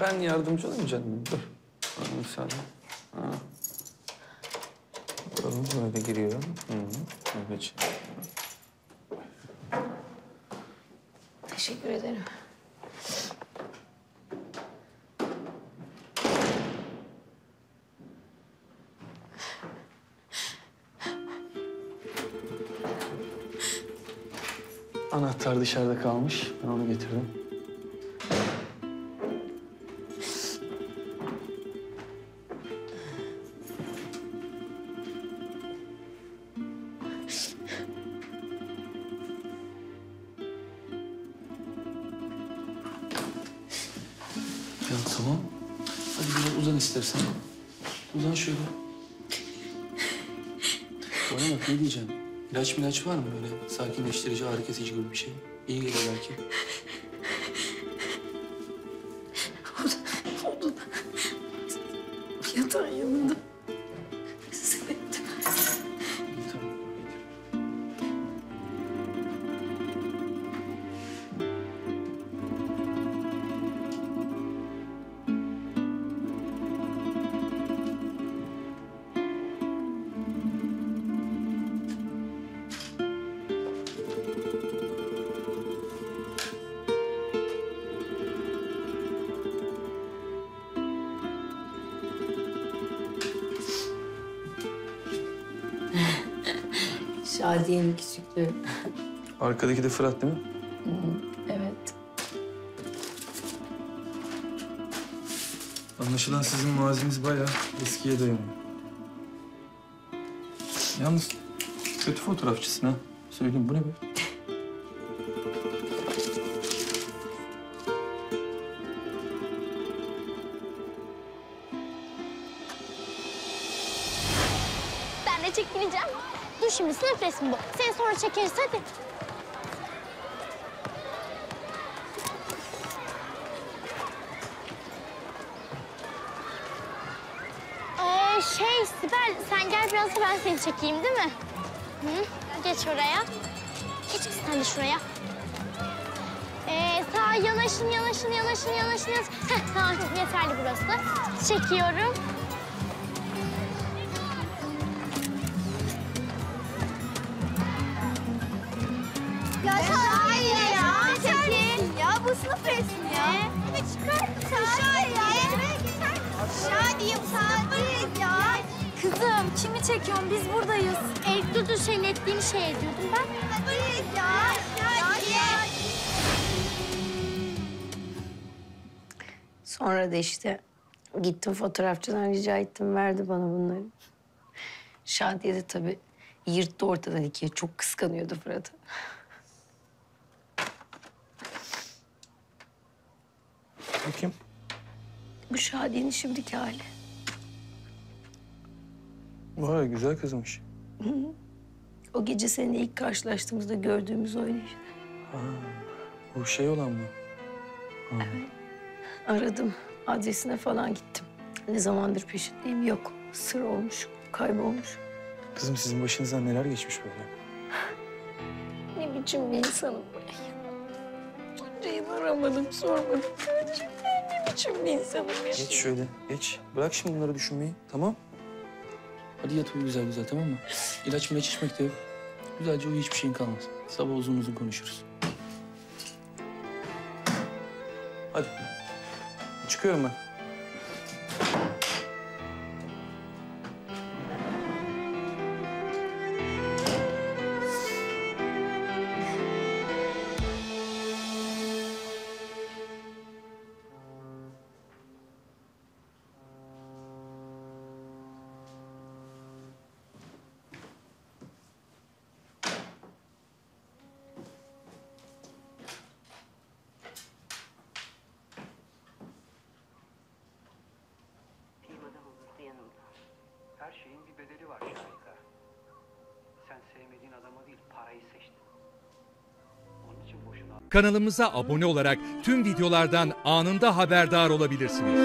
Ben yardımcı olayım canım. Dur. Bana müsaade. Ha. Bakalım böyle giriyor. Hı -hı. Evet. Teşekkür ederim. Anahtar dışarıda kalmış. Ben onu getirdim. Ya tamam. Hadi biraz uzan istersen. Uzan şöyle. Bana bak ne diyeceğim? İlaç milaç var mı böyle sakinleştirici, ağrı kesici gibi bir şey? İyi gelir belki. Yatağın yanında. Şadiye'nin küçüklüğü. Arkadaki de Fırat değil mi? Evet. Anlaşılan sizin maziniz bayağı eskiye dayanıyor. Yalnız kötü fotoğrafçısın ha. Söyleyeyim bu ne be? Ben de çekileceğim. Dur şimdi sınıf resmi bu. Seni sonra çekeriz hadi. Ee, şey Sibel sen gel biraz da ben seni çekeyim değil mi? Hı? Geç oraya. Geç kız sen de şuraya. Ee, sağa yanaşın, yanaşın, yanaşın, yanaşın. yanaşın. Heh, tamam yeterli burası. Çekiyorum. Kimi çekiyorsun? Biz buradayız. E, dur dur senin ettiğin şey ediyordum ben. Hadi ya. Şadiye. Sonra da işte gittim fotoğrafçıdan rica ettim. Verdi bana bunları. Şadiye de tabii yırttı ortadan ikiye. Çok kıskanıyordu Fırat'ı. Bakayım. Bu Şadiye'nin şimdiki hali. Vay güzel kızmış. O gece seninle ilk karşılaştığımızda gördüğümüz oyunu işte. Bu şey olan mı? Aradım. Adresine falan gittim. Ne zamandır peşindeyim yok. Sır olmuş, kaybolmuş. Kızım sizin başınızdan neler geçmiş böyle? Ne biçim bir insanım ben. Bunca yıl aramadım, sormadım. Gerçekten ne biçim bir insanım ya. Geç şöyle, geç. Bırak şimdi bunları düşünmeyi, tamam? Hadi yat uyu güzel güzel, tamam mı? İlaç milaç içmek de yok. Güzelce uyu, hiçbir şeyin kalmaz. Sabah uzun uzun konuşuruz. Hadi. Çıkıyorum ben. Her şeyin bir bedeli var Şahika. Sen sevmediğin adamı değil parayı seçtin. Onun için boşuna... Kanalımıza abone olarak tüm videolardan anında haberdar olabilirsiniz.